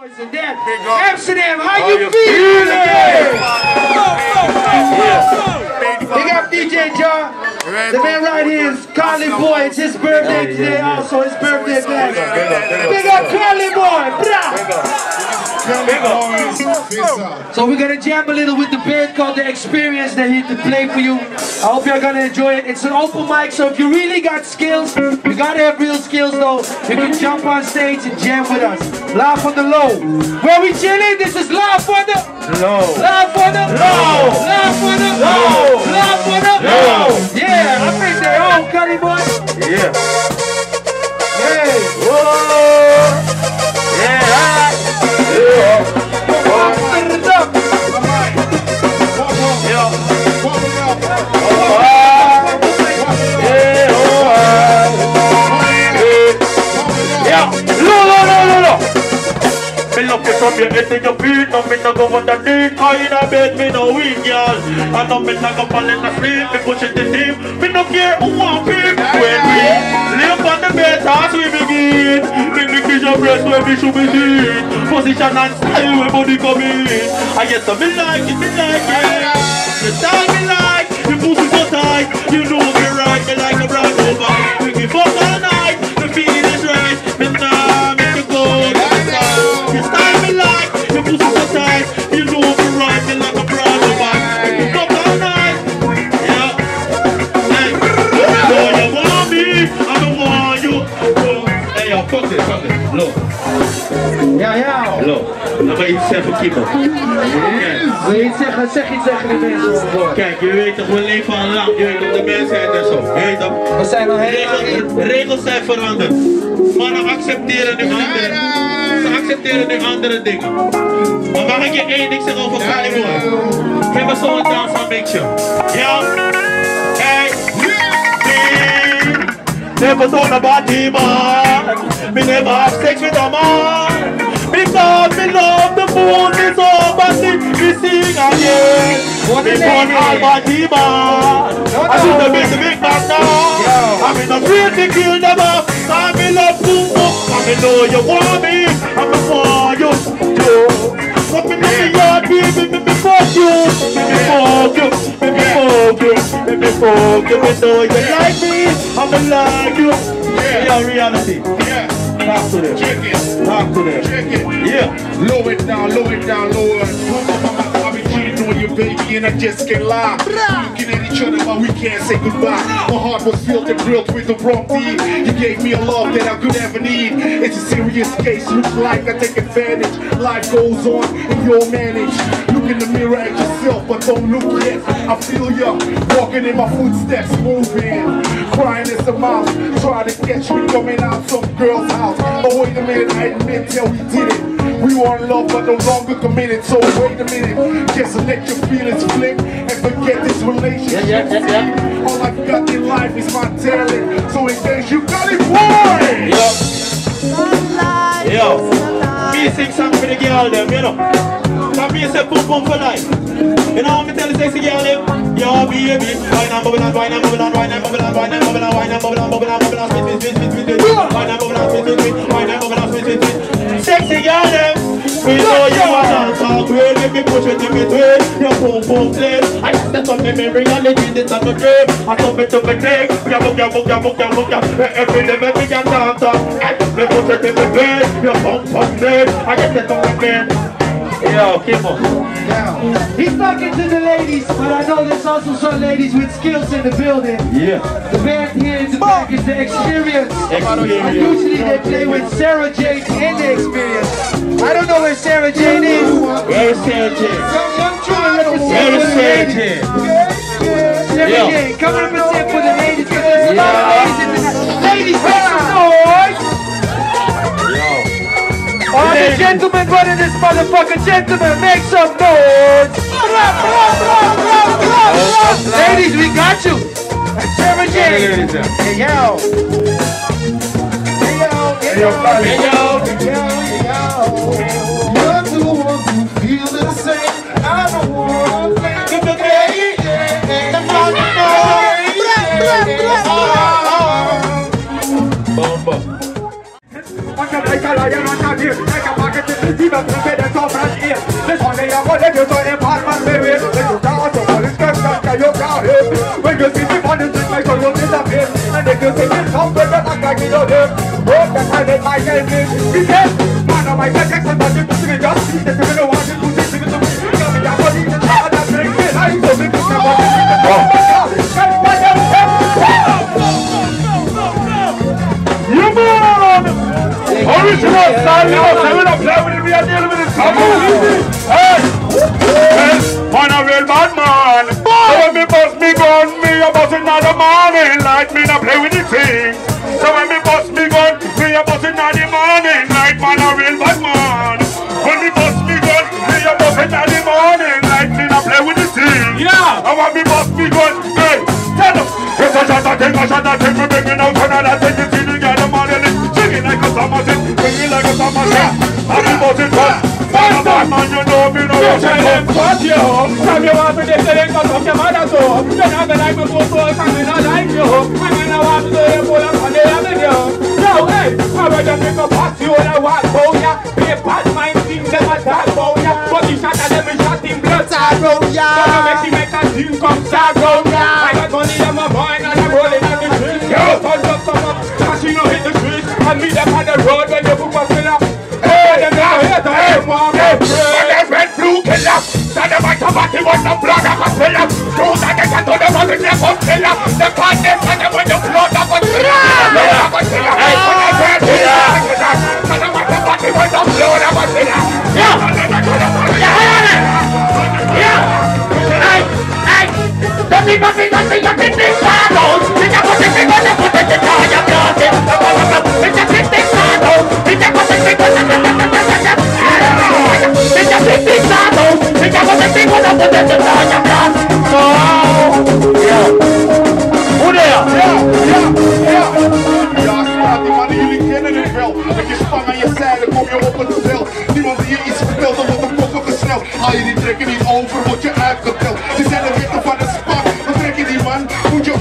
Amsterdam, how you feeling? Big up DJ John. The man right here is KaliBwoy. It's his birthday today also. His birthday today. Big up KaliBwoy. So we're gonna jam a little with the band called The Experience. They're here to play for you. I hope you're gonna enjoy it. It's an open mic, so if you really got skills, you gotta have real skills though. You can jump on stage and jam with us. Live on the low. Where we chilling? This is live for the low. Live for the low. Live for the low. Live for the low. Yeah, I think they all Cuddy boy. Yeah. Hey. Whoa. Yeah. Me me no go underneath. I in a bed, me no weak, girl I know me no go fall in asleep Me push it to deep. Me no care who want peep When we live on the bed As we begin Bring the kiss your breast Where we should be seen Position and style Where body come in. I guess I me like it, me like it. The style me like Your pussy so tight. You know me right Me like fuck this, fuck this. Look, Ja, ja. look. Laat maar iets zeggen. Kijk, Wil je iets zeggen? Zeg iets tegen de mensen. Kijk, je weet toch, we leven al lang. Je weet toch, de mensheid en zo. Je weet toch? We zijn al heel lang Regels, zijn veranderd. Mannen accepteren nu andere. Ze accepteren nu andere dingen. Maar mag ik je één ding zeggen over Caliboy? Geef me zo'n dans van Big. Ja? Never thought about man. Me never have sex with a man. Because me love the moon is over me sing again. Me born lady? all about the man. No, I should have been the big man now. I'm in a afraid to kill them off. I'm in love boom boom. I'm know you want me. Yo. Up the yard, baby, me me fuck you. Me fuck you. Me fuck you. Me you. Me know you like me. I'm in like you. Yeah, reality. Yeah, Talk to them. check it, Talk to them. check it. Yeah. Low it down, low it down, low on you, baby, and I just can't lie. Looking at each other while we can't say goodbye. My heart was filled and grilled with the wrong deed. You gave me a love that I could ever need. It's a serious case, looks like I take advantage. Life goes on and you'll manage. Look in the mirror at yourself, but don't look yet. I feel ya walking in my footsteps, moving, crying as a mouse. trying to catch me coming out some girl's house. Oh wait a minute, I admit, yeah we did it. We were in love but no longer committed. So wait a minute, just let your feelings flip and forget this relationship. Yeah, yeah, yeah, yeah. All I've got in life is my talent. So in case you got it, boy. Yo. Yo. Me sing song for the girl them, you know. Come me say boom boom for life. You know what me tell the sexy girl them? Yo baby, wine and bubble and wine and bubble and wine and bubble and wine and bubble and wine and bubble and bubble and bubble and spit spit spit spit spit spit. Wine and bubble and spit spit spit. Wine and bubble and spit spit spit. Sexy girl them. We know you are not talk well, let me push it in between Your boom boom flame. I just step on me memory and the this on my dream. I come into my dream Ya book ya book ya book ya book ya. Eh, every day me can dance up Me push it in between Your boom boom flame. I just step on my man Yo, keep on He's talking to the ladies, but I know there's also some ladies with skills in the building. Yeah The band here in the back is the experience. And Experience usually they play with Sarah Jane in the experience. I don't know where Sarah Jane is. Where is Sarah J? Young Truman, let me Where is see Sarah the J? Sarah Yo. Jane, come on up and sing for the ladies, because there's a lot of Yeah. ladies in the Ladies, All the gentlemen running this motherfucker, gentlemen, make some noise! Ladies, we got you! Sarah Jane! Hey yo! Hey yo! Hey yo! Hey yo Hey yo! Hey yo! let you say if I'm on the way, let you down to police can not carry you down here. When you see me on the street, make sure you disappear. And if you see me somewhere, then I can give you them. Broke the time that my name is, he said, man of my sex, I'm not just singing, just see that you don't want to Original style, you know, seven of seven, we are dealing with it. Come on, easy! Hey! Well, man, a real bad man. So when me bust me gun, me a bust it in the morning, like me not play with the thing. So when me bust me gun, me a bust it in the morning, like man a real bad man. When me bust me gun, me a bust it in the morning, like me not play with the thing. Yeah! And when me bust me gun, hey, tell them. It's a shot, I take a shot, I take me bringing out another thing. You Jerusalem, Gott hier hoch. Kann mir mal für dich sehen, Gott kommt ja weiter so. Wenn alle leid mit Brust vor, kann mir nur leid hier hoch. Kann mir nur warten, so ihr Bruder kann dir ja mit hier. Yo, ey, aber der Pick up hat sie oder was, oh ja. Wir passen mein Team, der was hat, oh ja. Und ich hatte alle mich hat ihm blöd, sag, oh ja. Aber wenn sie mit das Team kommt, sag, oh ja. Mein Gott, man ist immer mein, an der Rolle, an den Schild. Yo, von Gott, von Gott, Cashino hit the street. I'll meet them on the road when you book my filler. Hey, then I'll hit the hey, mom, hey, hey the brother of Philip, through the death of the mother of Philip, the of the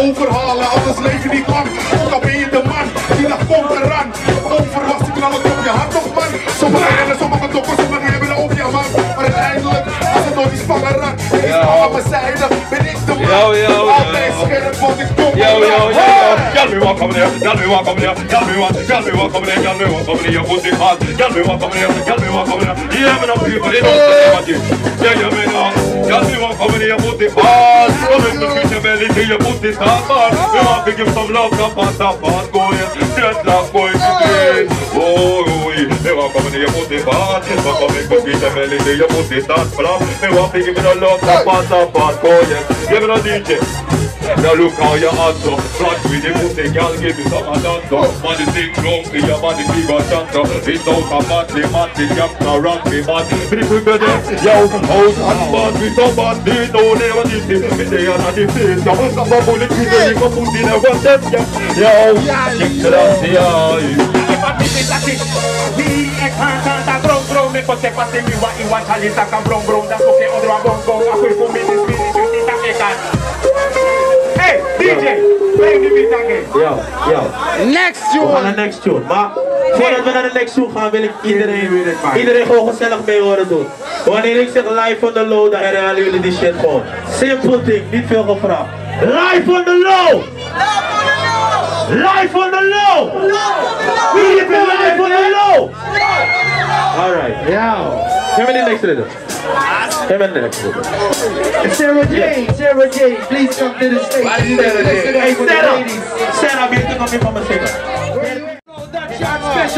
overhalen, anders leef je niet lang. Yo, yo, yo. Yo, yo, yo, yo. Me come me come me me come me come me come me come me I'm gonna give some love, some some go. Just like oh kommer nya motivat Vad kommer konflikta med lite nya motistatsfram Men vad fick mina låt att passa passkorgen? Ge mig nån DJ! Jag lokar jag alltså, flaggvid i musical, gibi samma dansor Man är sick lång, nya man är flyg och chantor Vissa åka fattig, mattig, gamla rankig man Drippsjuka det, jag åker handband Vi som bandit och lever nyttigt Vi säger att det finns, jag Samma politik, vi går mot dina me Me Hey, DJ, play the beat again. Yo, yo. Next We gaan naar tune. next tune. Maar voordat we naar de next tune gaan, wil ik iedereen, iedereen gewoon gezellig mee horen doen. Wanneer ik zeg live on the low, dan herhalen jullie die shit gewoon. Simple thing, niet veel gevraagd. Live on the low! Life on the low. We live in life on the low. All right. Yeah. Come in the next little. Come in the next little. Sarah J. Sarah Jane. Please come to the stage. Sarah J. Hey, Sarah. Sarah, we have to come a second.